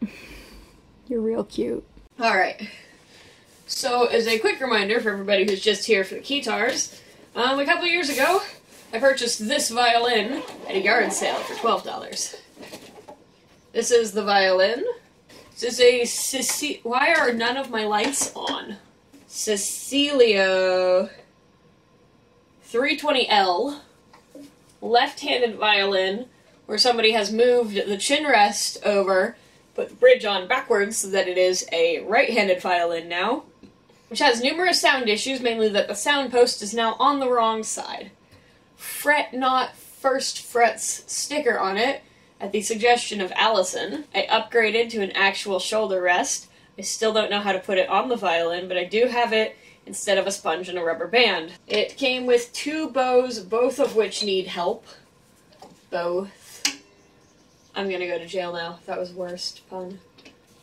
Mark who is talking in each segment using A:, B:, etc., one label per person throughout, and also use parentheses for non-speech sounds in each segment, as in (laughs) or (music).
A: (laughs) You're real cute.
B: Alright. So, as a quick reminder for everybody who's just here for the guitars, um, a couple years ago, I purchased this violin at a yard sale for $12. This is the violin. This is a Ceci- Why are none of my lights on? Cecilio 320L left-handed violin where somebody has moved the chin rest over, put the bridge on backwards so that it is a right-handed violin now, which has numerous sound issues, mainly that the sound post is now on the wrong side. Fret not first frets sticker on it at the suggestion of Allison. I upgraded to an actual shoulder rest. I still don't know how to put it on the violin, but I do have it instead of a sponge and a rubber band. It came with two bows, both of which need help. Both. I'm gonna go to jail now. That was worst pun.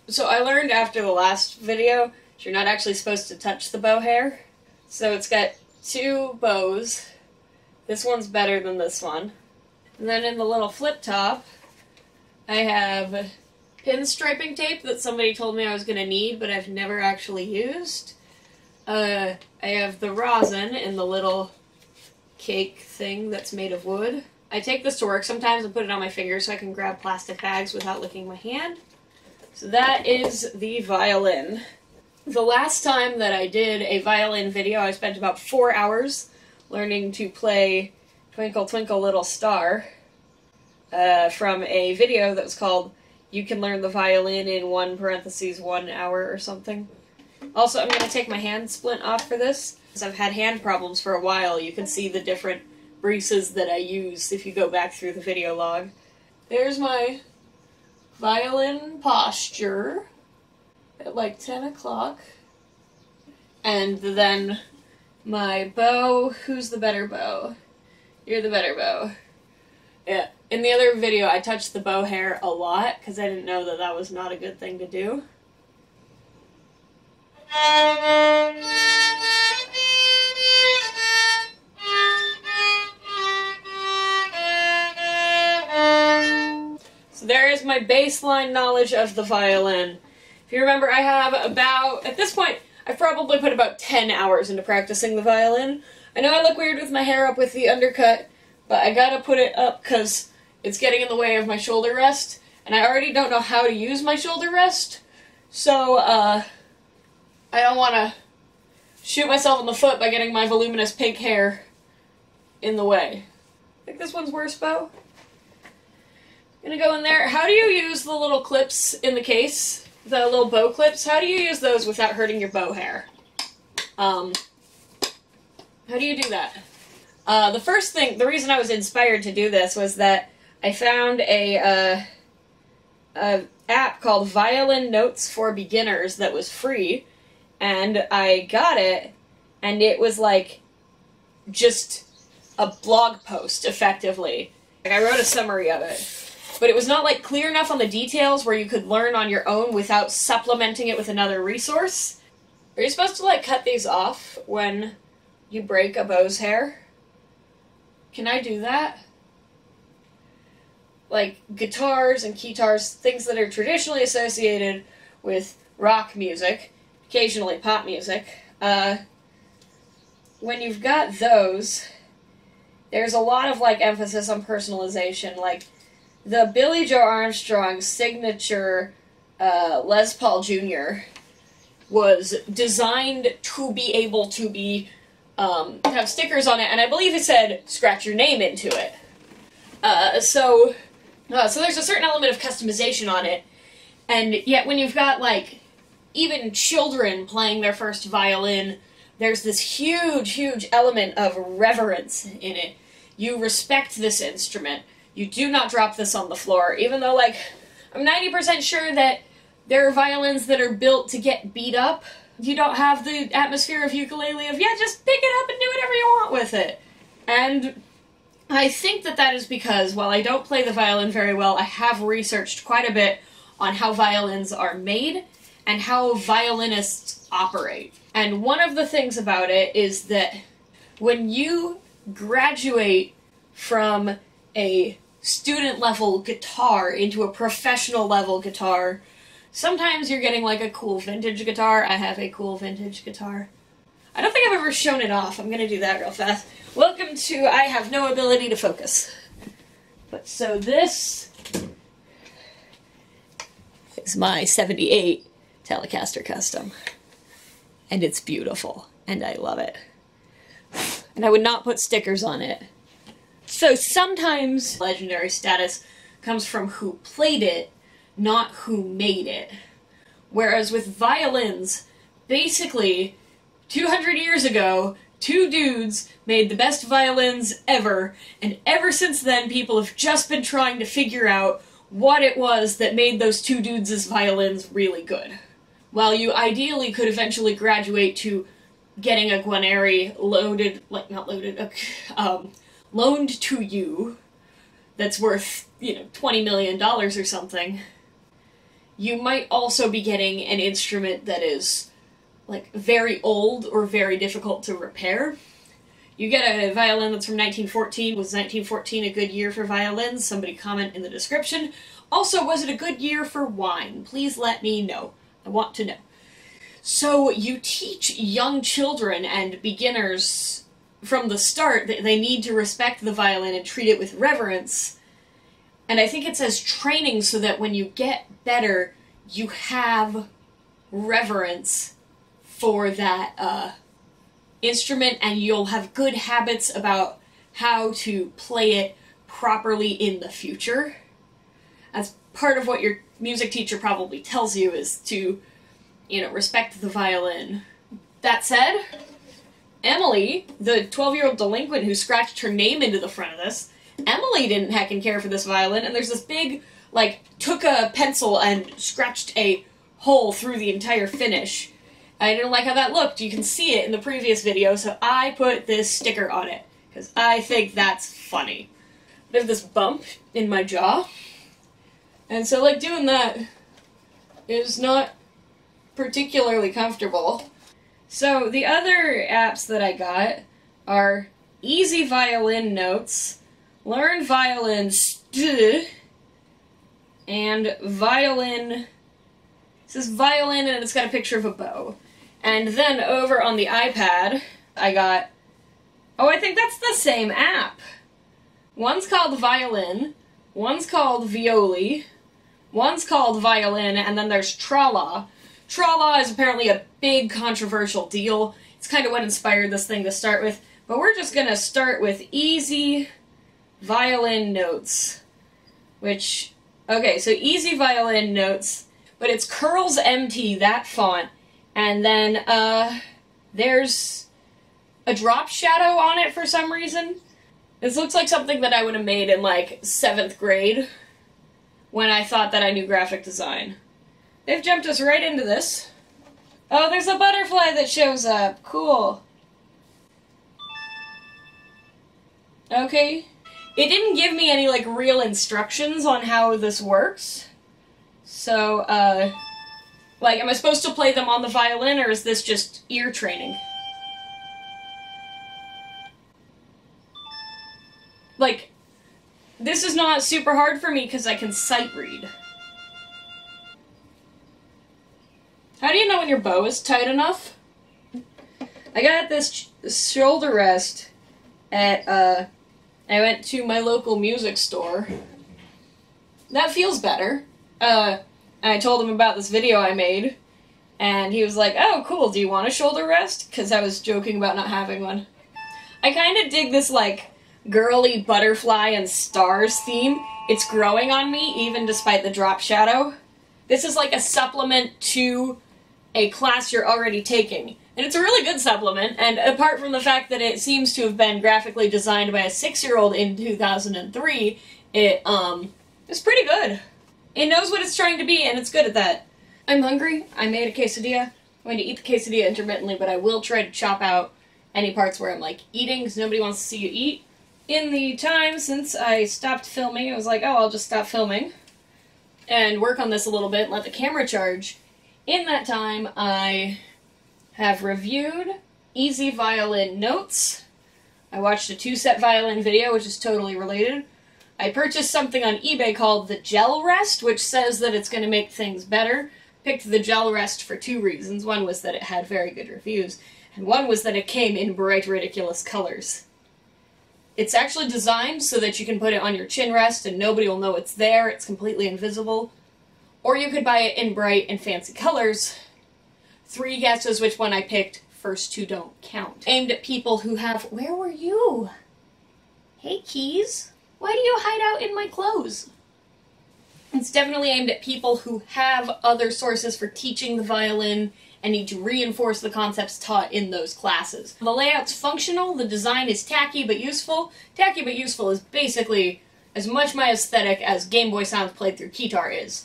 B: So I learned after the last video you're not actually supposed to touch the bow hair. So it's got two bows. This one's better than this one. And then in the little flip top, I have pinstriping tape that somebody told me I was going to need, but I've never actually used. Uh, I have the rosin in the little cake thing that's made of wood. I take this to work sometimes and put it on my finger so I can grab plastic bags without licking my hand. So that is the violin. The last time that I did a violin video, I spent about four hours learning to play Twinkle Twinkle Little Star uh, from a video that was called You Can Learn the Violin in One Parentheses One Hour or something. Also, I'm going to take my hand splint off for this, because I've had hand problems for a while. You can see the different braces that I use if you go back through the video log. There's my violin posture at like 10 o'clock. And then my bow. Who's the better bow? You're the better bow. Yeah. In the other video, I touched the bow hair a lot because I didn't know that that was not a good thing to do. So there is my baseline knowledge of the violin. If you remember, I have about, at this point, I've probably put about 10 hours into practicing the violin. I know I look weird with my hair up with the undercut, but I gotta put it up because it's getting in the way of my shoulder rest, and I already don't know how to use my shoulder rest, so, uh, I don't want to shoot myself in the foot by getting my voluminous pink hair in the way. I think this one's worse, bow. Gonna go in there. How do you use the little clips in the case? The little bow clips? How do you use those without hurting your bow hair? Um, how do you do that? Uh, the first thing, the reason I was inspired to do this was that I found a, uh, a app called Violin Notes for Beginners that was free, and I got it, and it was like just a blog post, effectively. Like I wrote a summary of it, but it was not like clear enough on the details where you could learn on your own without supplementing it with another resource. Are you supposed to like cut these off when you break a bow's hair? Can I do that? Like guitars and keytars, things that are traditionally associated with rock music, occasionally pop music. Uh, when you've got those, there's a lot of like emphasis on personalization. Like the Billie Joe Armstrong signature uh, Les Paul Jr. was designed to be able to be um, have stickers on it, and I believe it said "scratch your name into it." Uh, so, uh, so there's a certain element of customization on it, and yet when you've got like even children playing their first violin, there's this huge, huge element of reverence in it. You respect this instrument. You do not drop this on the floor, even though like I'm 90% sure that there are violins that are built to get beat up. You don't have the atmosphere of ukulele of yeah just pick it up and do whatever you want with it. And i think that that is because while i don't play the violin very well i have researched quite a bit on how violins are made and how violinists operate. And one of the things about it is that when you graduate from a student level guitar into a professional level guitar Sometimes you're getting like a cool vintage guitar. I have a cool vintage guitar. I don't think I've ever shown it off. I'm gonna do that real fast. Welcome to I have no ability to focus. But so this is my 78 Telecaster Custom. And it's beautiful. And I love it. And I would not put stickers on it. So sometimes legendary status comes from who played it, not who made it. Whereas with violins, basically, 200 years ago, two dudes made the best violins ever, and ever since then, people have just been trying to figure out what it was that made those two dudes' violins really good. While you ideally could eventually graduate to getting a Guarneri loaded, like, not loaded, (laughs) um, loaned to you that's worth, you know, $20 million or something, you might also be getting an instrument that is, like, very old or very difficult to repair. You get a violin that's from 1914. Was 1914 a good year for violins? Somebody comment in the description. Also, was it a good year for wine? Please let me know. I want to know. So, you teach young children and beginners from the start that they need to respect the violin and treat it with reverence. And I think it says training so that when you get better, you have reverence for that uh, instrument and you'll have good habits about how to play it properly in the future. As part of what your music teacher probably tells you is to, you know, respect the violin. That said, Emily, the 12 year old delinquent who scratched her name into the front of this, Emily didn't heckin' care for this violin, and there's this big, like, took a pencil and scratched a hole through the entire finish. I didn't like how that looked. You can see it in the previous video, so I put this sticker on it, because I think that's funny. I have this bump in my jaw, and so, like, doing that is not particularly comfortable. So the other apps that I got are Easy Violin Notes, Learn Violin and Violin. It says violin and it's got a picture of a bow. And then over on the iPad, I got. Oh, I think that's the same app. One's called Violin, one's called Violy, one's called Violin, and then there's Trala, Trala is apparently a big controversial deal. It's kind of what inspired this thing to start with. But we're just going to start with easy violin notes. Which, okay, so easy violin notes, but it's Curlz MT, that font. And then uh, there's a drop shadow on it for some reason. This looks like something that I would have made in like seventh grade when I thought that I knew graphic design. They've jumped us right into this. Oh, there's a butterfly that shows up. Cool. Okay. It didn't give me any, like, real instructions on how this works. So, uh... Like, am I supposed to play them on the violin, or is this just ear training? Like, this is not super hard for me because I can sight read. How do you know when your bow is tight enough? I got this shoulder rest at, uh, I went to my local music store. That feels better. Uh, I told him about this video I made, and he was like, oh, cool, do you want a shoulder rest? Because I was joking about not having one. I kind of dig this, like, girly butterfly and stars theme. It's growing on me, even despite the drop shadow. This is like a supplement to a class you're already taking. And it's a really good supplement, and apart from the fact that it seems to have been graphically designed by a six year old in 2003, it, um, is pretty good. It knows what it's trying to be, and it's good at that. I'm hungry. I made a quesadilla. I'm going to eat the quesadilla intermittently, but I will try to chop out any parts where I'm like eating because nobody wants to see you eat. In the time since I stopped filming, I was like, oh, I'll just stop filming and work on this a little bit, let the camera charge. In that time, I have reviewed Easy Violin Notes. I watched a TwoSet Violin video, which is totally related. I purchased something on eBay called the Gel Rest, which says that it's going to make things better. picked the gel rest for two reasons. One was that it had very good reviews, and one was that it came in bright, ridiculous colors. It's actually designed so that you can put it on your chin rest and nobody will know it's there, it's completely invisible. Or you could buy it in bright and fancy colors. Three guesses which one I picked, first two don't count. Aimed at people who have. Where were you? Hey, Keys. Why do you hide out in my clothes? It's definitely aimed at people who have other sources for teaching the violin and need to reinforce the concepts taught in those classes. The layout's functional, the design is tacky but useful. Tacky but useful is basically as much my aesthetic as Game Boy Sounds played through Keytar is.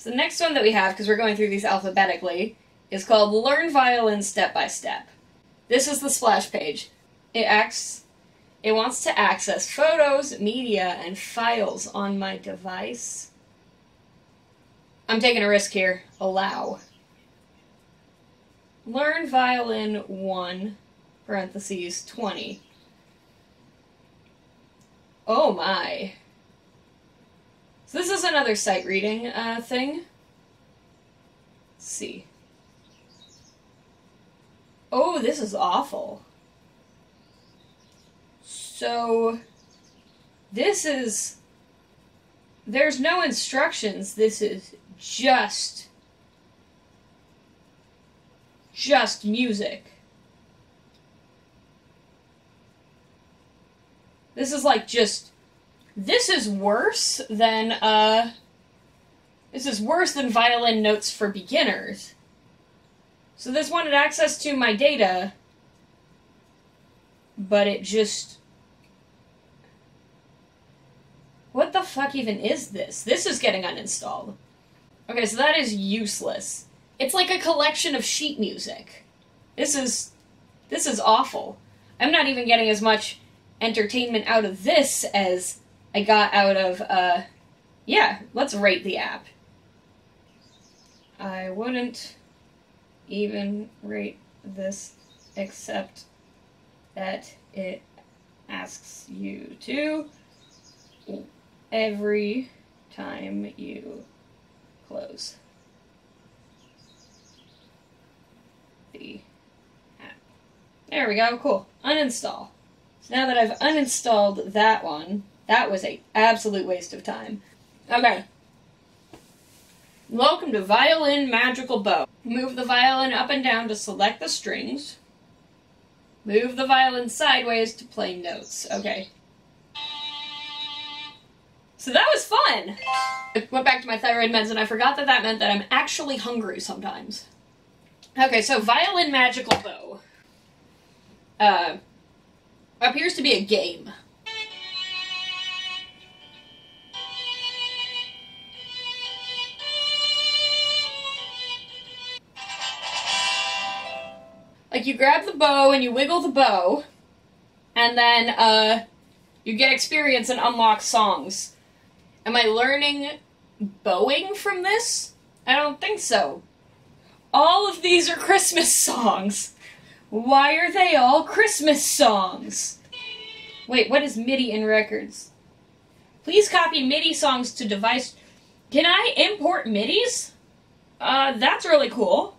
B: So the next one that we have, because we're going through these alphabetically, is called Learn Violin Step by Step. This is the splash page. It acts it wants to access photos, media, and files on my device. I'm taking a risk here. Allow. Learn violin 1, parentheses, 20. Oh my. So this is another sight reading uh, thing. Let's see. Oh, this is awful. So, this is. There's no instructions. This is just. Just music. This is like just. This is worse than, uh. This is worse than violin notes for beginners. So this wanted access to my data, but it just What the fuck even is this? This is getting uninstalled. Okay, so that is useless. It's like a collection of sheet music. This is this is awful. I'm not even getting as much entertainment out of this as I got out of uh yeah, let's rate the app. I wouldn't even rate this except that it asks you to every time you close the app. There we go, cool. Uninstall. So now that I've uninstalled that one, that was a absolute waste of time. Okay. Welcome to Violin Magical Bow. Move the violin up and down to select the strings. Move the violin sideways to play notes. Okay. So that was fun. I went back to my thyroid meds and I forgot that that meant that I'm actually hungry sometimes. Okay, so Violin Magical Bow. Uh, appears to be a game. Like you grab the bow and you wiggle the bow, and then uh, you get experience and unlock songs. Am I learning bowing from this? I don't think so. All of these are Christmas songs. Why are they all Christmas songs? Wait, what is MIDI in records? Please copy MIDI songs to device. Can I import MIDIs? Uh, that's really cool.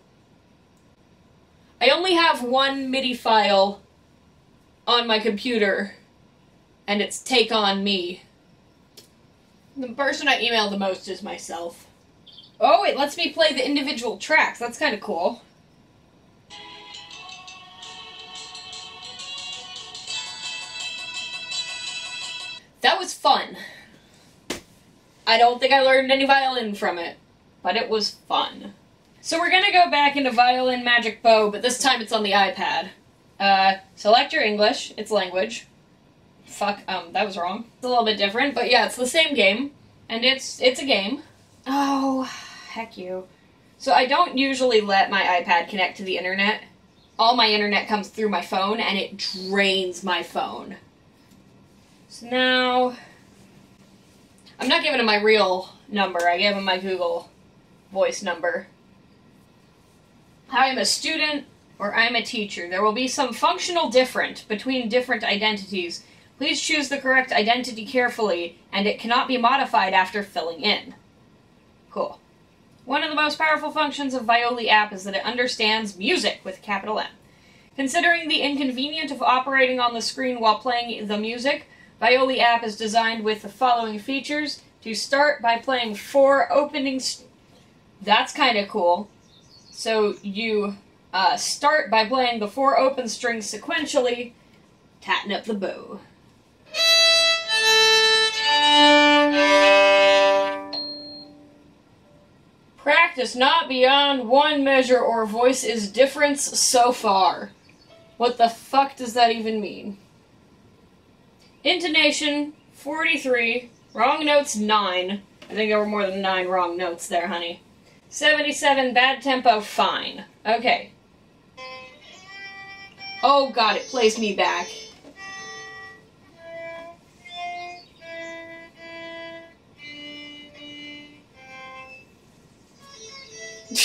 B: I only have one MIDI file on my computer, and it's Take On Me. The person I email the most is myself. Oh, it lets me play the individual tracks. That's kind of cool. That was fun. I don't think I learned any violin from it, but it was fun. So we're gonna go back into Violin Magic Bow, but this time it's on the iPad. Uh, select your English, its language. Fuck, um, that was wrong. It's a little bit different, but yeah, it's the same game, and it's it's a game. Oh, heck you. So I don't usually let my iPad connect to the internet. All my internet comes through my phone, and it drains my phone. So now, I'm not giving him my real number. I gave him my Google Voice number. I am a student or I'm a teacher. There will be some functional difference between different identities Please choose the correct identity carefully, and it cannot be modified after filling in. Cool. One of the most powerful functions of Violy app is that it understands music with capital M. Considering the inconvenient of operating on the screen while playing the music, Violy app is designed with the following features. To start by playing four openings. That's kind of cool. So you uh, start by playing the four open strings sequentially, tatting up the bow. Practice not beyond one measure or voice is difference so far. What the fuck does that even mean? Intonation 43, wrong notes 9. I think there were more than 9 wrong notes there, honey. 77, bad tempo, fine. Okay. Oh god, it plays me back. (laughs)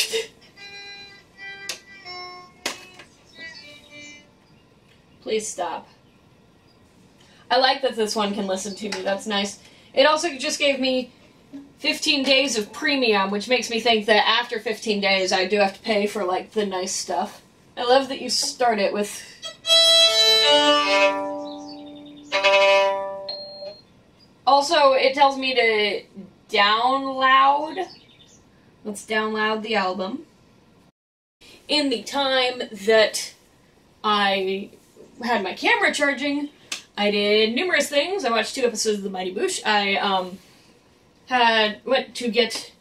B: Please stop. I like that this one can listen to me. That's nice. It also just gave me 15 days of premium, which makes me think that after 15 days I do have to pay for like the nice stuff. I love that you start it with Also, it tells me to down loud. Let's down loud the album. In the time that I had my camera charging, I did numerous things. I watched two episodes of The Mighty Boosh. I um, had went to get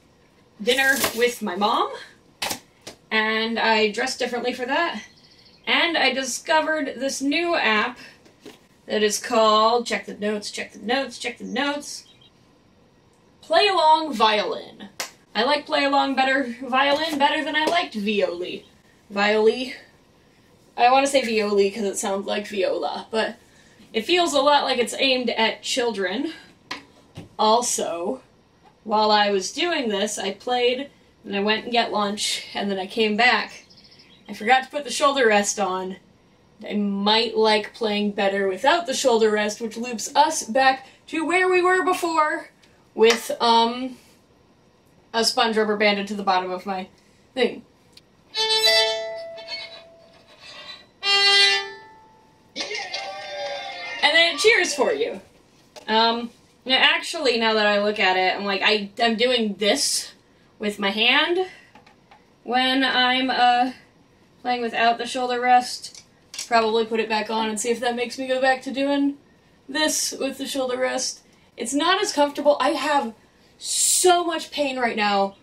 B: dinner with my mom, and I dressed differently for that. And I discovered this new app that is called check the notes, check the notes, check the notes. Play along violin. I like play along better violin better than I liked Violy. Violy. I want to say violi because it sounds like viola, but it feels a lot like it's aimed at children. Also, while I was doing this, I played, and I went and get lunch, and then I came back. I forgot to put the shoulder rest on. I might like playing better without the shoulder rest, which loops us back to where we were before with um a sponge rubber banded to the bottom of my thing. And then it cheers for you. Um, now actually, now that I look at it, I'm like, I, I'm doing this with my hand when I'm, uh, playing without the shoulder rest. Probably put it back on and see if that makes me go back to doing this with the shoulder rest. It's not as comfortable. I have so much pain right now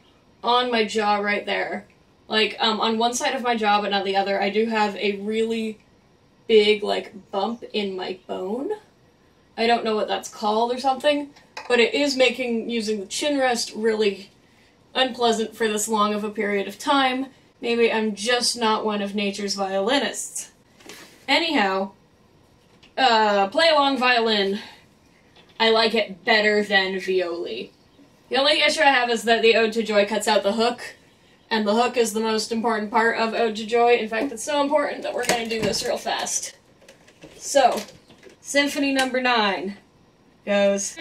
B: on my jaw right there. Like, um, on one side of my jaw, but not the other, I do have a really big, like, bump in my bone. I don't know what that's called or something, but it is making using the chin rest really unpleasant for this long of a period of time. Maybe I'm just not one of nature's violinists. Anyhow, uh, play along violin. I like it better than Violy. The only issue I have is that the Ode to Joy cuts out the hook, and the hook is the most important part of Ode to Joy. In fact, it's so important that we're going to do this real fast. So, Symphony number nine goes.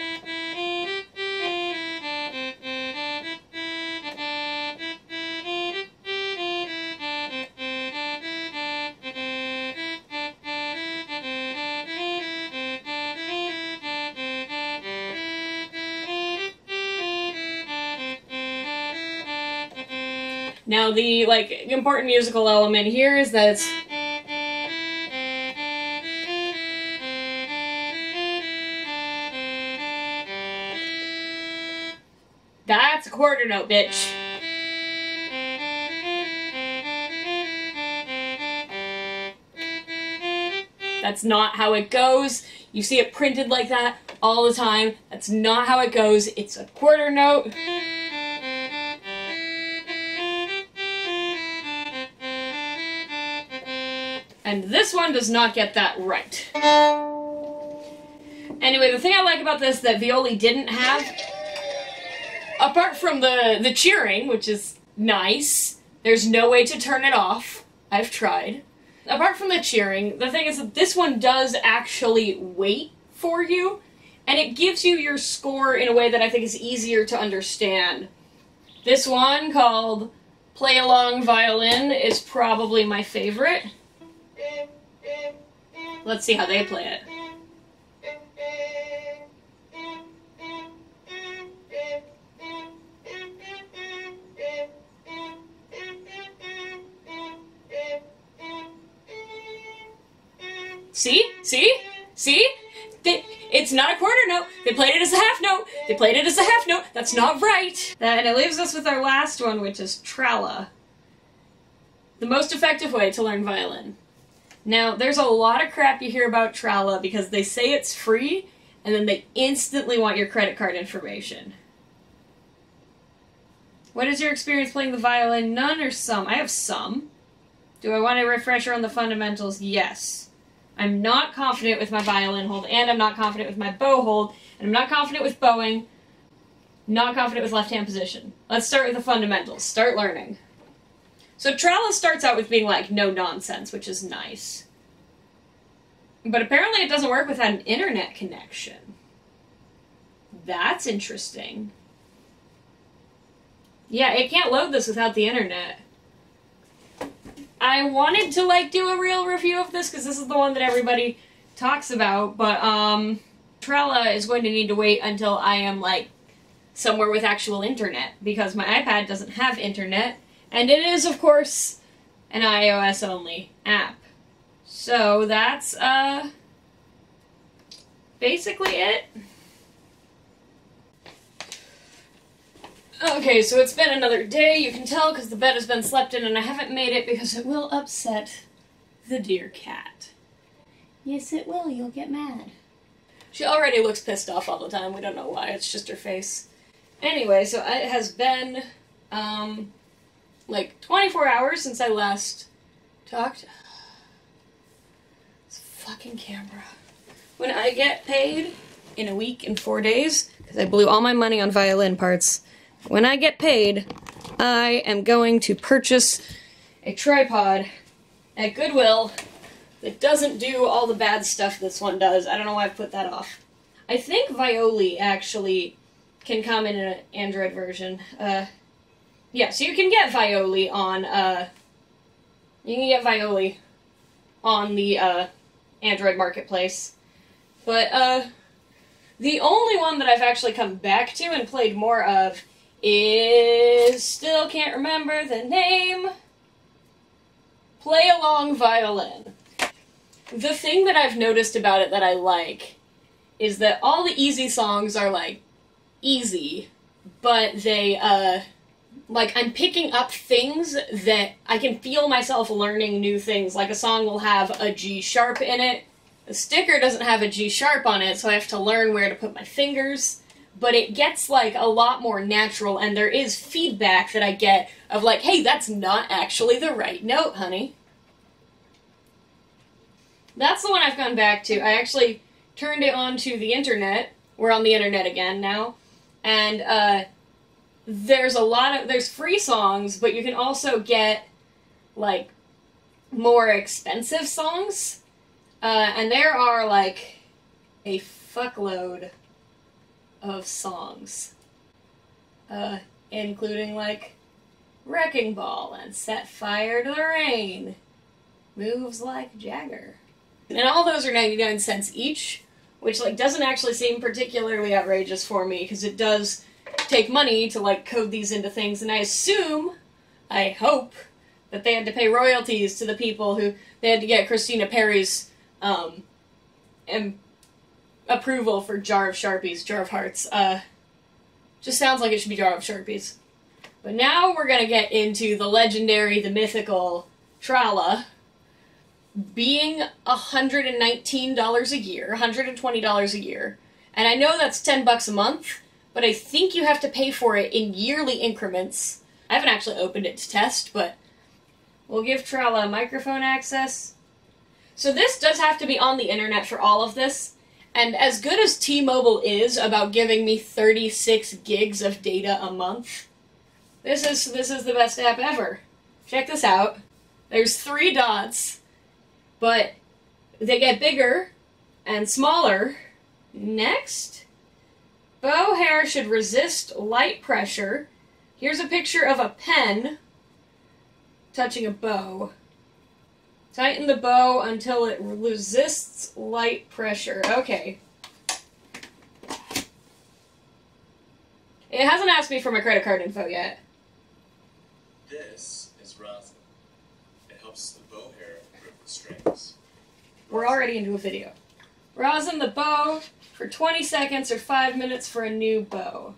B: Now the like important musical element here is that it's quarter note, bitch. That's not how it goes. You see it printed like that all the time. That's not how it goes. It's a quarter note. And this one does not get that right. Anyway, the thing I like about this that Violy didn't have, apart from the, the cheering, which is nice, there's no way to turn it off. I've tried. Apart from the cheering, the thing is that this one does actually wait for you, and it gives you your score in a way that I think is easier to understand. This one called Play Along Violin is probably my favorite. Let's see how they play it. See? See? See? They, it's not a quarter note. They played it as a half note. They played it as a half note. That's not right. And it leaves us with our last one, which is Trala. The most effective way to learn violin. Now, there's a lot of crap you hear about Trala because they say it's free, and then they instantly want your credit card information. What is your experience playing the violin? None or some? I have some. Do I want a refresher on the fundamentals? Yes. I'm not confident with my violin hold, and I'm not confident with my bow hold, and I'm not confident with bowing, not confident with left hand position. Let's start with the fundamentals. Start learning. So Trala starts out with being like no nonsense, which is nice. But apparently it doesn't work without an internet connection. That's interesting. Yeah, it can't load this without the internet. I wanted to like do a real review of this because this is the one that everybody talks about, but um Trala is going to need to wait until I am like somewhere with actual internet because my iPad doesn't have internet and it is of course an iOS only app. So that's uh basically it. Okay, so it's been another day. You can tell because the bed has been slept in and I haven't made it because it will upset the dear cat. Yes, it will. You'll get mad. She already looks pissed off all the time. We don't know why. It's just her face. Anyway, so it has been, um, like 24 hours since I last talked. This fucking camera. When I get paid in a week and four days, because I blew all my money on violin parts, when I get paid, I am going to purchase a tripod at Goodwill that doesn't do all the bad stuff this one does. I don't know why I put that off. I think Violy actually can come in an Android version. Uh, yeah, so you can get Violy on, uh, you can get Violy on the, uh, Android marketplace. But, uh, the only one that I've actually come back to and played more of is still can't remember the name. Play along violin. The thing that I've noticed about it that I like is that all the easy songs are like easy, but they uh like I'm picking up things that I can feel myself learning new things. Like a song will have a G sharp in it. The sticker doesn't have a G sharp on it, so I have to learn where to put my fingers but it gets like a lot more natural and there is feedback that I get of like, hey, that's not actually the right note, honey. That's the one I've gone back to. I actually turned it on to the internet. We're on the internet again now. And uh, there's a lot of there's free songs, but you can also get like more expensive songs. Uh, and there are like a fuckload of songs, uh, including like Wrecking Ball and Set Fire to the Rain, Moves Like Jagger. And all those are 99 cents each, which like doesn't actually seem particularly outrageous for me because it does take money to like code these into things and I assume, I hope, that they had to pay royalties to the people who they had to get Christina Perri's um, and approval for Jar of Sharpies, Jar of Hearts. Uh, just sounds like it should be Jar of Sharpies. But now we're gonna get into the legendary, the mythical Trala being $119 a year, $120 a year. And I know that's 10 bucks a month, but I think you have to pay for it in yearly increments. I haven't actually opened it to test, but we'll give Trala microphone access. So this does have to be on the internet for all of this, and as good as T Mobile is about giving me 36 gigs of data a month, this is this is the best app ever. Check this out. There's three dots, but they get bigger and smaller. Next, bow hair should resist light pressure. Here's a picture of a pen touching a bow. Tighten the bow until it resists light pressure. Okay. It hasn't asked me for my credit card info yet.
A: This is rosin. It helps the bow hair grip the strings.
B: We're already into a video. Rosin the bow for 20 seconds or 5 minutes for a new bow.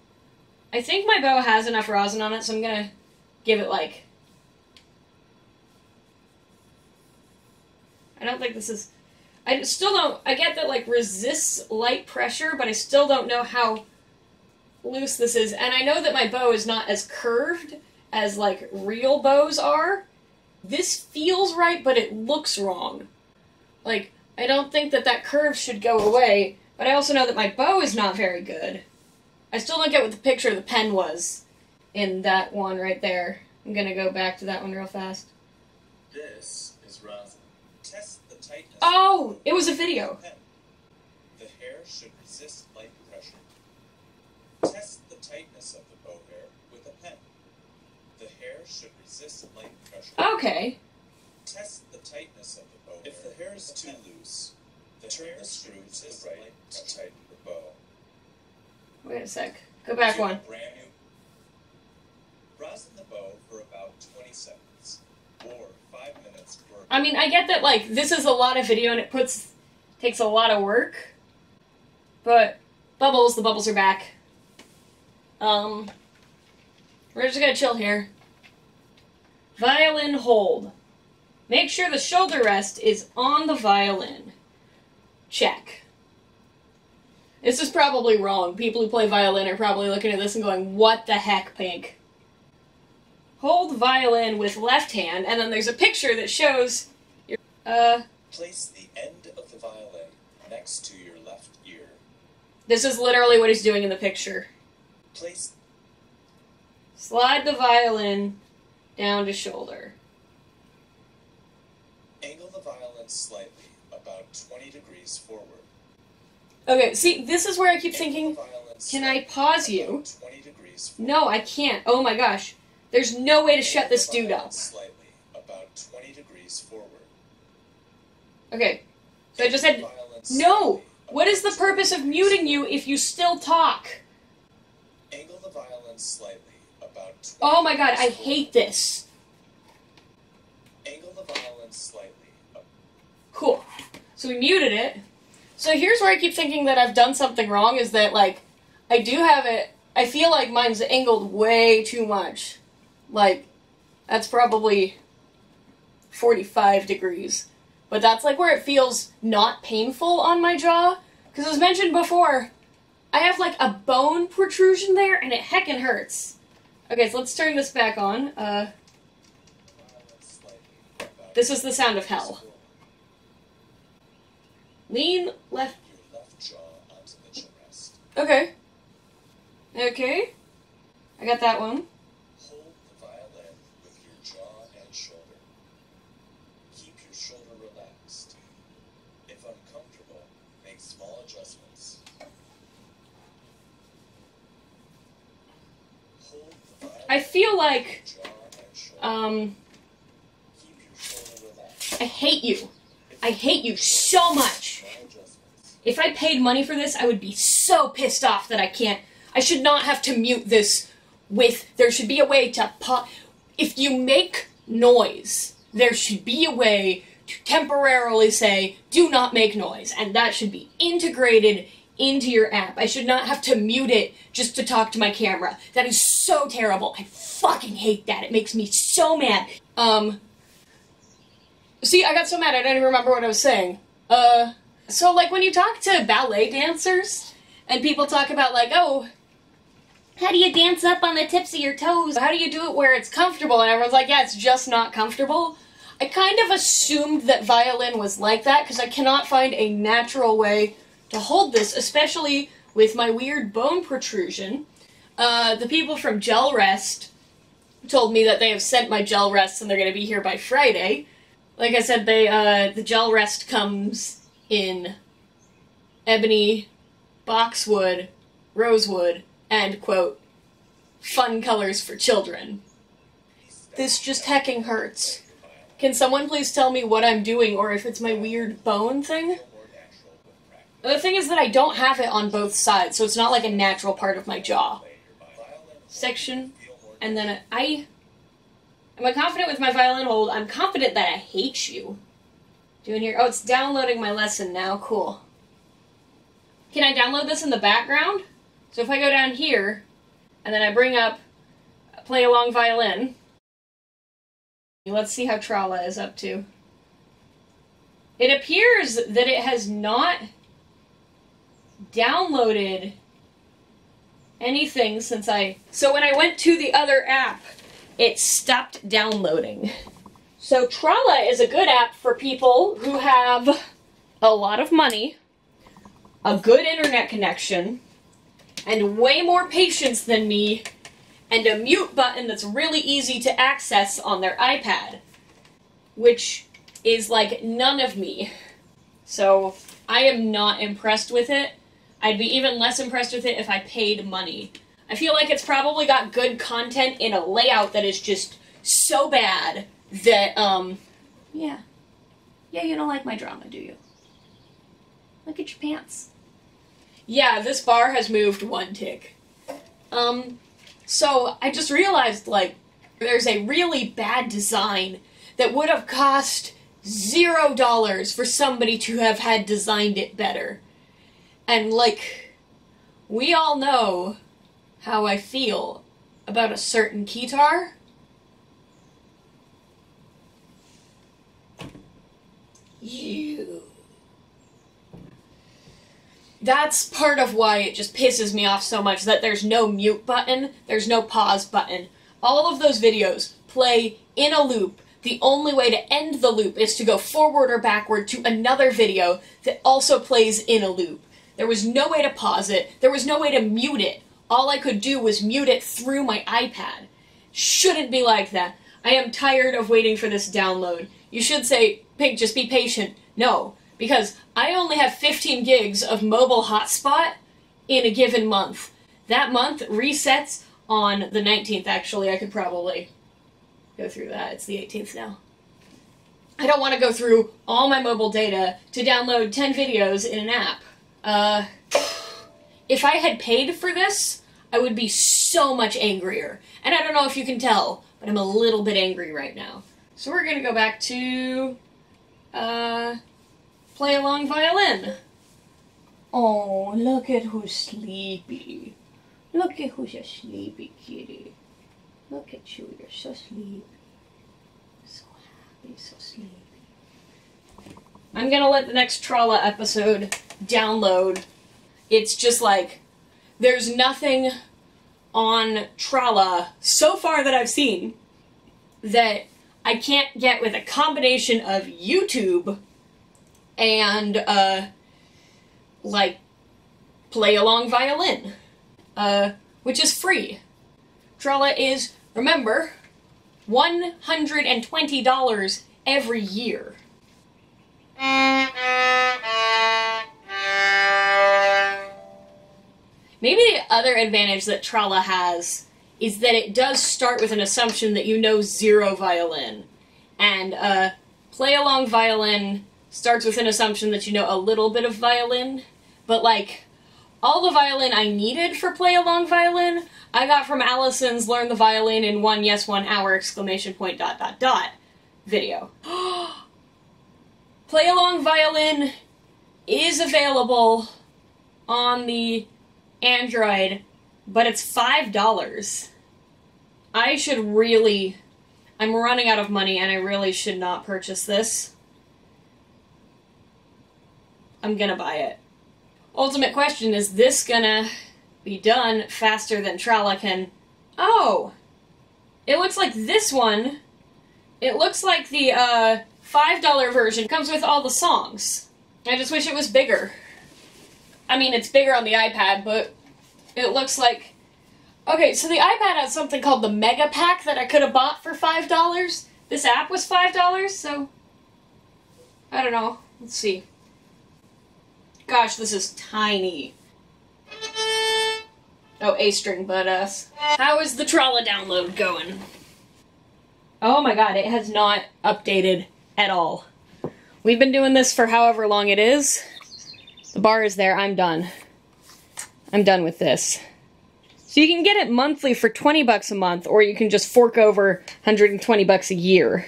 B: I think my bow has enough rosin on it, so I'm gonna give it like. I don't think this is. I still don't. I get that like resists light pressure, but I still don't know how loose this is. And I know that my bow is not as curved as like real bows are. This feels right, but it looks wrong. Like, I don't think that that curve should go away, but I also know that my bow is not very good. I still don't get what the picture of the pen was in that one right there. I'm gonna go back to that one real fast.
A: This
B: Oh, it was a video.
A: The hair should resist light pressure. Test the tightness of the bow hair with a pen. The hair should resist light pressure.
B: Okay.
A: Test the tightness of the bow. If the hair is too loose, the turn the screw to the right to tighten the bow.
B: Wait a sec. Go back one.
A: Brand new. Rosin the bow for about 20 seconds or 5 minutes for
B: I mean, I get that like this is a lot of video and it puts takes a lot of work. But bubbles, the bubbles are back. Um we're just gonna chill here. Violin hold. Make sure the shoulder rest is on the violin. Check. This is probably wrong. People who play violin are probably looking at this and going, What the heck, Pink? Hold violin with left hand, and then there's a picture that shows your. Uh,
A: Place the end of the violin next to your left ear.
B: this is literally what he's doing in the picture.
A: Place
B: Slide the violin down to shoulder.
A: angle the violin slightly, about 20 degrees forward.
B: Okay, see, this is where I keep
A: Angle
B: thinking, can I pause you?
A: 20 degrees.
B: No, I can't. Oh my gosh. There's no way to shut this dude up.
A: Slightly, about 20 degrees forward.
B: Okay, so I just said,
A: Angle the violin
B: no! What is the purpose of muting you if you still talk?
A: Angle the violin slightly, about 20
B: Oh my god, I hate this.
A: Angle the violin slightly.
B: Cool. So we muted it. So here's where I keep thinking that I've done something wrong is that, like, I do have it. I feel like mine's angled way too much. Like, that's probably 45 degrees. But that's like where it feels not painful on my jaw. Because as mentioned before, I have like a bone protrusion there and it heckin' hurts. Okay, so let's turn this back on. Uh, this is the sound of hell. Lean left. Okay. Okay. I got that one.
A: Hold the violin with your jaw and shoulder. Keep your shoulder relaxed. If uncomfortable, make small adjustments. Hold the violin
B: I feel like, um. I hate you. I hate you so much. If I paid money for this, I would be so pissed off that I can't. I should not have to mute this with. There should be a way to pop. If you make noise, there should be a way to temporarily say, do not make noise. And that should be integrated into your app. I should not have to mute it just to talk to my camera. That is so terrible. I fucking hate that. It makes me so mad. Um. See, I got so mad I don't even remember what I was saying. Uh. So, like, when you talk to ballet dancers, and people talk about, like, oh, how do you dance up on the tips of your toes? How do you do it where it's comfortable? And everyone's like, yeah, it's just not comfortable. I kind of assumed that violin was like that because I cannot find a natural way to hold this, especially with my weird bone protrusion. Uh, the people from Gel Rest told me that they have sent my gel rests and they're going to be here by Friday. Like I said, they uh, the gel rest comes in ebony, boxwood, rosewood, and quote fun colors for children. This just hecking hurts. Can someone please tell me what I'm doing or if it's my weird bone thing? The thing is that I don't have it on both sides, so it's not like a natural part of my jaw. Section, and then I. Am I confident with my violin hold? I'm confident that I hate you. Doing here. Oh, it's downloading my lesson now. Cool. Can I download this in the background? So if I go down here, and then I bring up play along violin. Let's see how Trala is up to. It appears that it has not downloaded anything since I. So when I went to the other app, it stopped downloading. So Trala is a good app for people who have a lot of money, a good internet connection, and way more patience than me and a mute button that's really easy to access on their iPad, which is like none of me. So I am not impressed with it. I'd be even less impressed with it if I paid money. I feel like it's probably got good content in a layout that is just so bad that, um, yeah. Yeah, you don't like my drama, do you? Look at your pants. Yeah, this bar has moved one tick. Um, so I just realized, like, there's a really bad design that would have cost zero dollars for somebody to have had designed it better. And, like, we all know how I feel about a certain keytar. You. That's part of why it just pisses me off so much that there's no mute button, there's no pause button. All of those videos play in a loop. The only way to end the loop is to go forward or backward to another video that also plays in a loop. There was no way to pause it, there was no way to mute it. All I could do was mute it through my iPad. Shouldn't be like that. I am tired of waiting for this download. You should say, Pink, just be patient. No, because I only have 15 gigs of mobile hotspot in a given month. That month resets on the 19th, actually. I could probably go through that. It's the 18th now. I don't want to go through all my mobile data to download 10 videos in an app. Uh, if I had paid for this, I would be so much angrier. And I don't know if you can tell, but I'm a little bit angry right now. So we're gonna go back to uh, play along violin. Oh, look at who's sleepy. Look at who's a sleepy kitty. Look at you, you're so sleepy. So happy, so sleepy. I'm gonna let the next Trala episode download. It's just like there's nothing on Trala so far that I've seen that I can't get with a combination of YouTube and uh like play along violin. Uh which is free. Trala is remember $120 every year. Maybe the other advantage that Trala has is that it does start with an assumption that you know zero violin. And uh, play along violin starts with an assumption that you know a little bit of violin, but like all the violin I needed for play along violin, I got from Allison's Learn the Violin in One Yes One Hour exclamation point dot dot dot video. (gasps) play along violin is available on the Android, but it's five dollars. I should really I'm running out of money and I really should not purchase this. I'm gonna buy it. Ultimate question is this gonna be done faster than Trala can? Oh! It looks like this one. It looks like the uh, $5 version comes with all the songs. I just wish it was bigger. I mean, it's bigger on the iPad, but it looks like. Okay, so the iPad has something called the Mega Pack that I could have bought for $5. This app was $5, so. I don't know. Let's see. Gosh, this is tiny. Oh, A string, but uh. How is the Trala download going? Oh my god, it has not updated at all. We've been doing this for however long it is. The bar is there, I'm done. I'm done with this. So you can get it monthly for 20 bucks a month, or you can just fork over 120 bucks a year.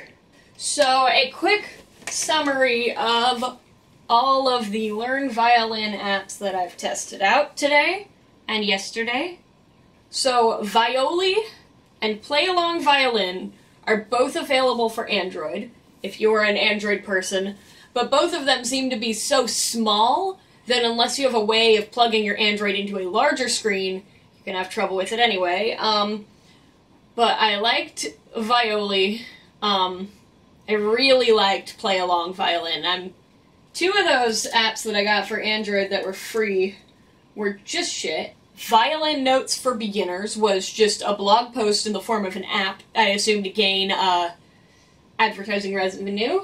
B: So, a quick summary of all of the Learn Violin apps that I've tested out today and yesterday. So, Violy and Play Along Violin are both available for Android, if you're an Android person, but both of them seem to be so small that unless you have a way of plugging your Android into a larger screen, you can have trouble with it anyway. Um, but I liked Violy. Um, I really liked Play Along Violin. I'm two of those apps that I got for Android that were free were just shit. Violin Notes for Beginners was just a blog post in the form of an app, I assume to gain uh, advertising revenue.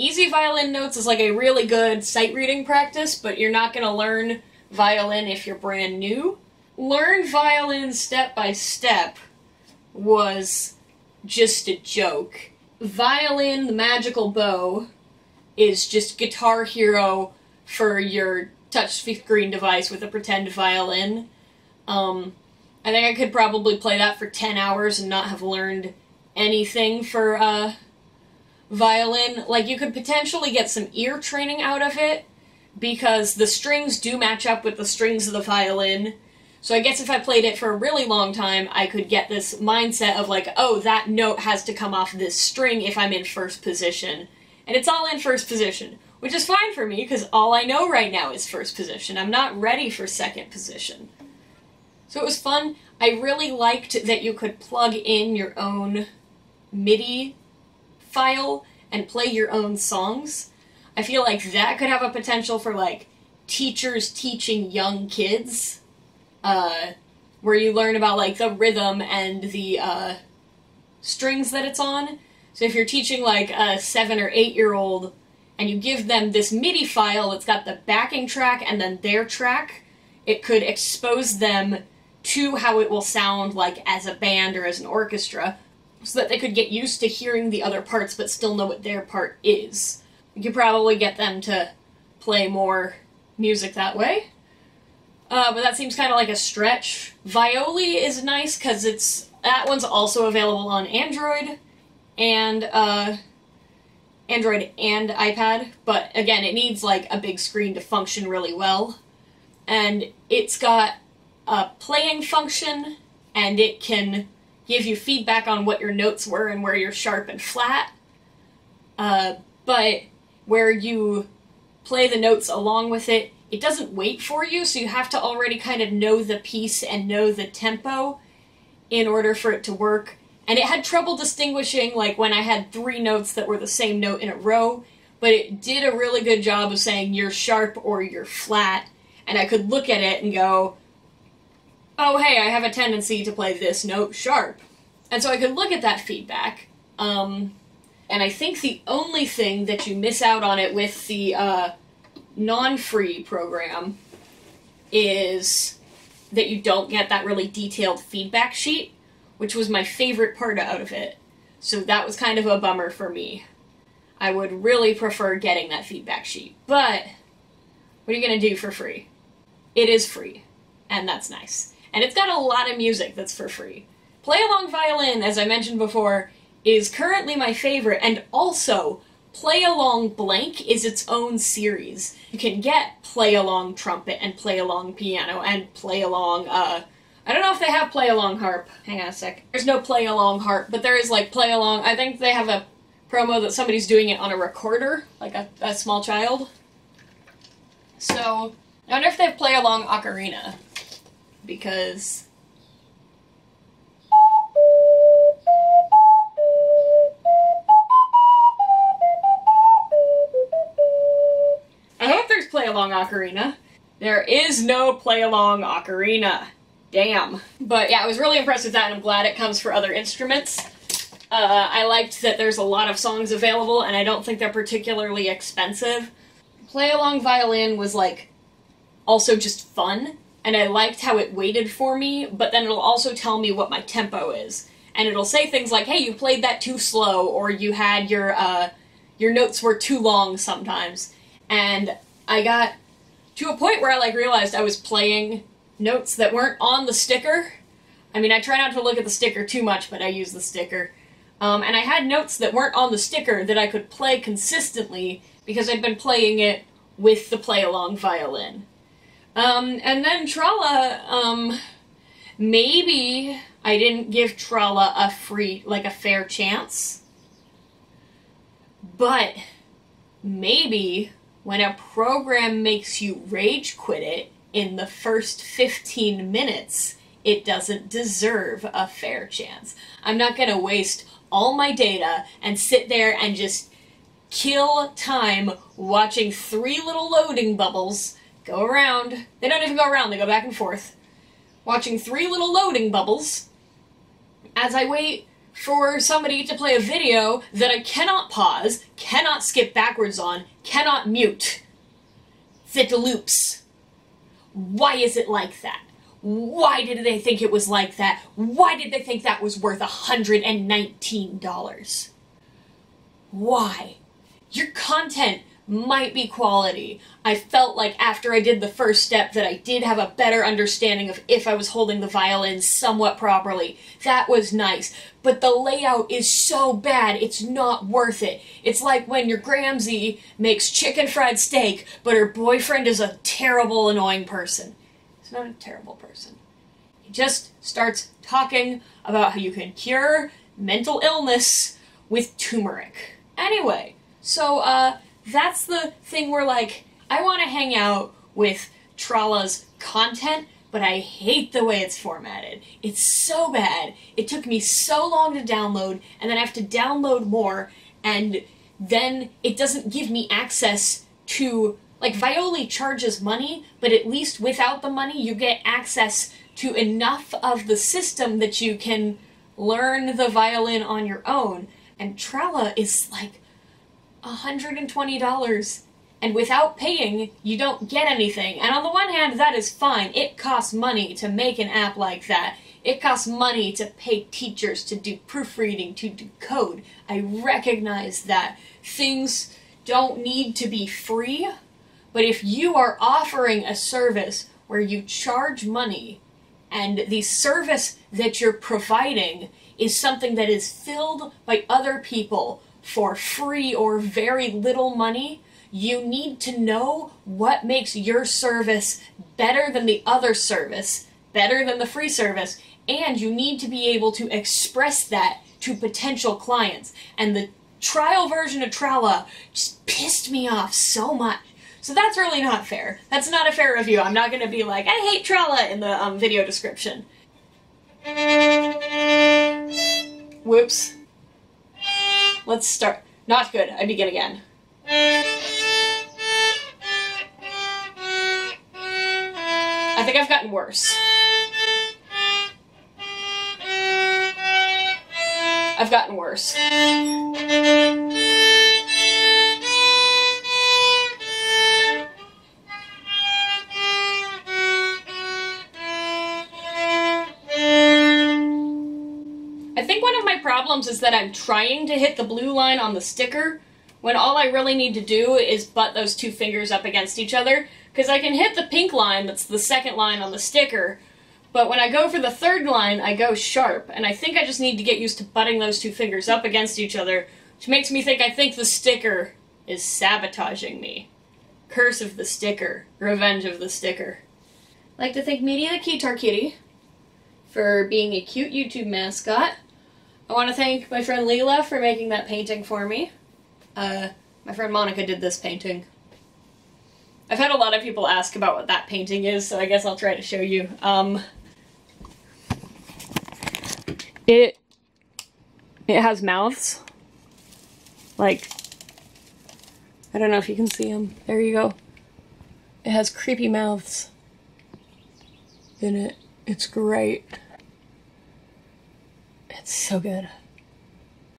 B: Easy Violin Notes is like a really good sight reading practice, but you're not going to learn violin if you're brand new. Learn violin step by step was just a joke. Violin, the magical bow, is just Guitar Hero for your touch screen device with a pretend violin. Um, I think I could probably play that for 10 hours and not have learned anything for uh, violin. Like, you could potentially get some ear training out of it because the strings do match up with the strings of the violin. So I guess if I played it for a really long time, I could get this mindset of like, oh, that note has to come off this string if I'm in first position. And it's all in first position which is fine for me because all I know right now is first position. I'm not ready for second position. So it was fun. I really liked that you could plug in your own MIDI file and play your own songs. I feel like that could have a potential for like teachers teaching young kids, uh, where you learn about like the rhythm and the uh, strings that it's on. So if you're teaching like a seven or eight year old and you give them this MIDI file that's got the backing track and then their track, it could expose them to how it will sound like as a band or as an orchestra so that they could get used to hearing the other parts but still know what their part is. You could probably get them to play more music that way. Uh, but that seems kind of like a stretch. Violy is nice because it's that one's also available on Android, and uh, Android and iPad, but again, it needs like a big screen to function really well. And it's got a playing function, and it can give you feedback on what your notes were and where you're sharp and flat. Uh, but where you play the notes along with it, it doesn't wait for you, so you have to already kind of know the piece and know the tempo in order for it to work and it had trouble distinguishing like when I had three notes that were the same note in a row, but it did a really good job of saying you're sharp or you're flat, and I could look at it and go, oh hey, I have a tendency to play this note sharp. And so I could look at that feedback. Um, and I think the only thing that you miss out on it with the uh, non free program is that you don't get that really detailed feedback sheet which was my favorite part out of it. So that was kind of a bummer for me. I would really prefer getting that feedback sheet. But what are you going to do for free? It is free, and that's nice. And it's got a lot of music that's for free. Play Along Violin, as I mentioned before, is currently my favorite, and also Play Along Blank is its own series. You can get Play Along Trumpet and Play Along Piano and Play Along uh, I don't know if they have play along harp. Hang on a sec. There's no play along harp, but there is like play along. I think they have a promo that somebody's doing it on a recorder, like a, a small child. So I wonder if they have play along ocarina because. I hope there's play along ocarina. There is no play along ocarina. Damn. But yeah, I was really impressed with that, and I'm glad it comes for other instruments. Uh, I liked that there's a lot of songs available, and I don't think they're particularly expensive. Play Along Violin was like also just fun. And I liked how it waited for me, but then it'll also tell me what my tempo is. And it'll say things like, "Hey, you played that too slow," or "You had your uh, your notes were too long sometimes." And I got to a point where I like realized I was playing notes that weren't on the sticker. I mean, I try not to look at the sticker too much, but I use the sticker. Um, and I had notes that weren't on the sticker that I could play consistently because I'd been playing it with the play along violin. Um, and then Trala, um, maybe I didn't give Trala a free, like a fair chance. But maybe when a program makes you rage quit it in the first 15 minutes, it doesn't deserve a fair chance. I'm not going to waste all my data and sit there and just kill time watching three little loading bubbles go around. They don't even go around, they go back and forth. Watching three little loading bubbles as I wait for somebody to play a video that I cannot pause, cannot skip backwards on, cannot mute. That loops. Why is it like that? Why did they think it was like that? Why did they think that was worth $119? Why? Your content might be quality. I felt like after I did the first step that I did have a better understanding of if I was holding the violin somewhat properly. That was nice. But the layout is so bad, it's not worth it. It's like when your Gramsy makes chicken fried steak, but her boyfriend is a terrible, annoying person. He's not a terrible person. He just starts talking about how you can cure mental illness with turmeric. Anyway, so, uh, that's the thing where, like, I want to hang out with Trala's content, but I hate the way it's formatted. It's so bad. It took me so long to download, and then I have to download more, and then it doesn't give me access to. Like, Violy charges money, but at least without the money, you get access to enough of the system that you can learn the violin on your own. And Trala is like $120 and without paying, you don't get anything. And on the one hand, that is fine. It costs money to make an app like that. It costs money to pay teachers to do proofreading, to do code. I recognize that. Things don't need to be free, but if you are offering a service where you charge money and the service that you're providing is something that is filled by other people for free or very little money, you need to know what makes your service better than the other service, better than the free service, and you need to be able to express that to potential clients. And the trial version of Trala just pissed me off so much. So that's really not fair. That's not a fair review. I'm not going to be like, I hate Trala in the um, video description. Whoops. Let's start. Not good. I begin again. I think I've gotten worse. I've gotten worse. Problems is that I'm trying to hit the blue line on the sticker when all I really need to do is butt those two fingers up against each other because I can hit the pink line that's the second line on the sticker but when I go for the third line I go sharp and I think I just need to get used to butting those two fingers up against each other which makes me think I think the sticker is sabotaging me. Curse of the sticker. Revenge of the sticker. I'd like to thank Media Keytar Kitty for being a cute YouTube mascot. I want to thank my friend Lela for making that painting for me. Uh, my friend Monica did this painting. I've had a lot of people ask about what that painting is, so I guess I'll try to show you. Um, it it has mouths. Like I don't know if you can see them. There you go. It has creepy mouths in it. It's great. So good.